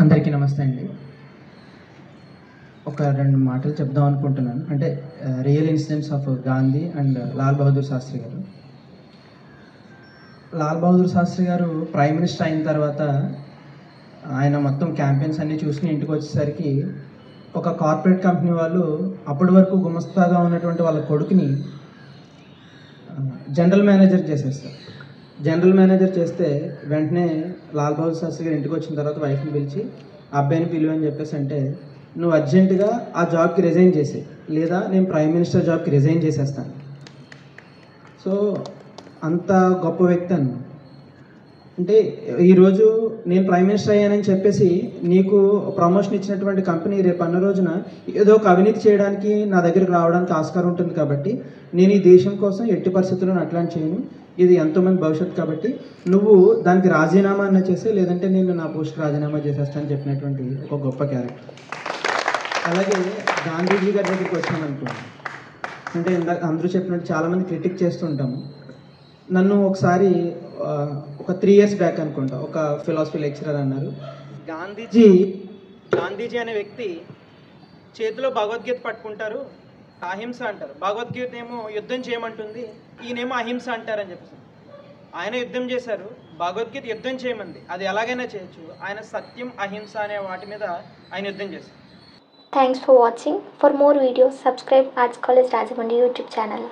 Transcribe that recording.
అందరికీ నమస్తే అండి. ఒక రెండు మాటలు చెప్దాం అనుకుంటున్నాను. అంటే real incidents of Gandhi and Lal Bahadur Shastri గారు. లాల్ బహదూర్ శాస్త్రి గారు ప్రైమ్ మినిస్టర్ అయిన తర్వాత ఆయన మొత్తం క్యాంపెయిన్స్ అన్నీ చూసుకుని ఇంటికి వచ్చేసరికి ఒక కార్పొరేట్ కంపెనీ వాళ్ళు అప్పటి వరకు గుమస్తాగా ఉన్నటువంటి వాళ్ళ కొడుకుని జనరల్ మేనేజర్ చేసేస్తారు. జనరల్ మేనేజర్ చేస్తే వెంటనే లాల్ బహదూర్ శాస్త్రి గారు ఇంటికి వచ్చిన తర్వాత వైఫ్ని పిలిచి అబ్బాయిని పిలువు అని చెప్పేసి అంటే నువ్వు అర్జెంటుగా ఆ జాబ్కి రిజైన్ చేసే లేదా నేను ప్రైమ్ మినిస్టర్ జాబ్కి రిజైన్ చేసేస్తాను. సో అంత గొప్ప వ్యక్తి అన్నమాట అంటే ఈరోజు నేను ప్రైమ్ మినిస్టర్ అయ్యానని చెప్పేసి నీకు ప్రమోషన్ ఇచ్చినటువంటి కంపెనీ రేపు అన్న రోజున ఏదో ఒక అవినీతి చేయడానికి నా దగ్గరికి రావడానికి ఆస్కారం ఉంటుంది కాబట్టి నేను ఈ దేశం కోసం ఎట్టి పరిస్థితుల్లో అట్లాంటి చేయను. ఇది ఎంతోమంది భవిష్యత్తు కాబట్టి నువ్వు దానికి రాజీనామా అన్న చేసి లేదంటే నేను నా పోస్ట్ రాజీనామా చేసేస్తాను చెప్పినటువంటి ఒక గొప్ప క్యారెక్టర్. అలాగే గాంధీజీ గారి దగ్గరికి వచ్చాను అనుకోండి అంటే ఇందాక అందరూ చెప్పినట్టు చాలామంది క్రిటిక్ చేస్తుంటాము నన్ను ఒకసారి ఒక త్రీ ఇయర్స్ బ్యాక్ అనుకుంటా ఒక ఫిలాసఫీ లెక్చరర్ అన్నారు. గాంధీజీ గాంధీజీ అనే వ్యక్తి చేతిలో భగవద్గీత పట్టుకుంటారు అహింస అంటారు. భగవద్గీత ఏమో యుద్ధం చేయమంటుంది ఈయనేమో అహింస అంటారని చెప్పేసి. ఆయన యుద్ధం చేశారు భగవద్గీత యుద్ధం చేయమంది. అది ఎలాగైనా చేయొచ్చు. ఆయన సత్యం అహింస అనే వాటి మీద ఆయన యుద్ధం చేశారు. Thanks for watching for more videos subscribe arts college Rajahmundry YouTube channel